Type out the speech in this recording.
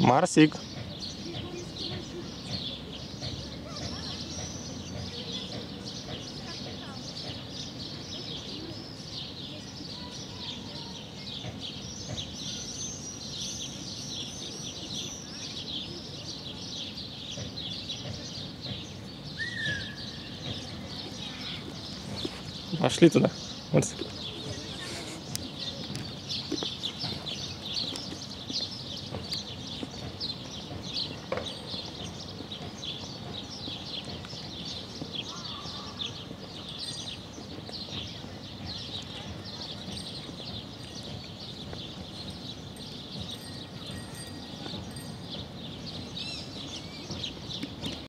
Марсик. Пошли туда. Вот.